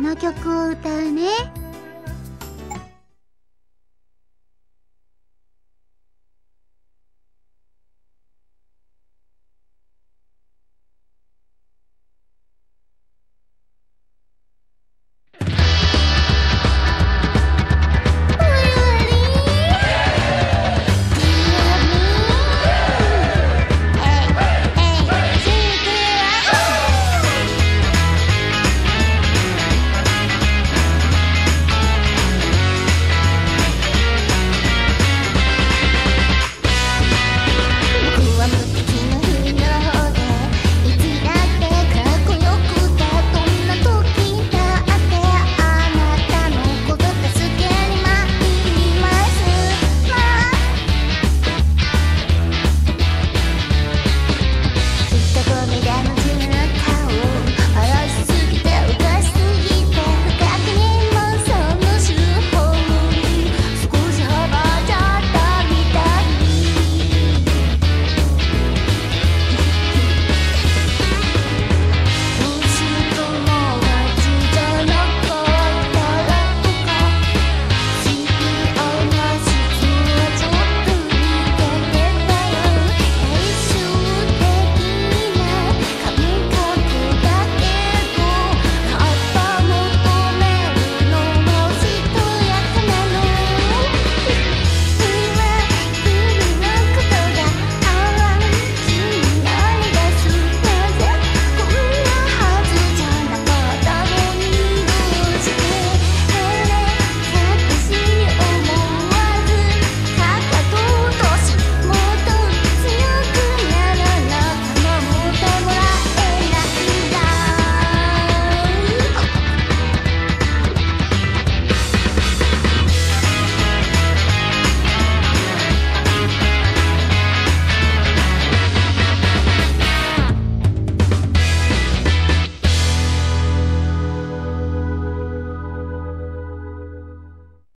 この曲を歌うね。